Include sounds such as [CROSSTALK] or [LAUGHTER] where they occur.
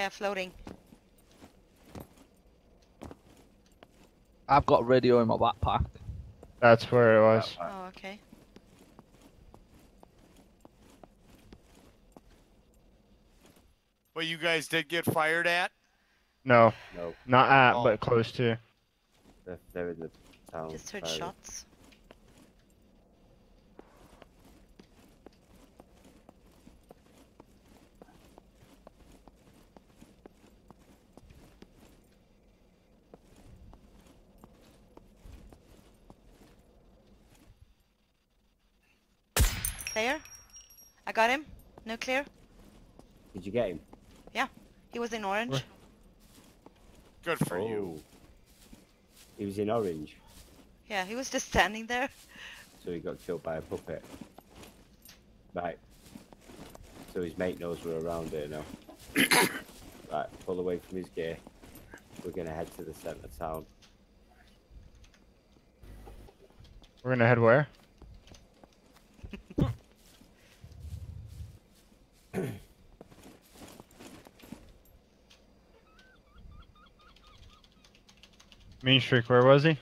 Yeah, floating. I've got a radio in my backpack. That's where it was. Oh, okay. But you guys did get fired at? No, No, not at, Oh. but close to. they're, they're in the town. Just heard area. shots. There. I got him. No clear. Did you get him? Yeah. He was in orange. Where? Good for you. Oh. He was in orange, Yeah, he was just standing there. so he got killed by a puppet. Right. So his mate knows we're around here now. [COUGHS] right, pull away from his gear. We're gonna head to the centre town. We're gonna head where? Mean Streak, where was he?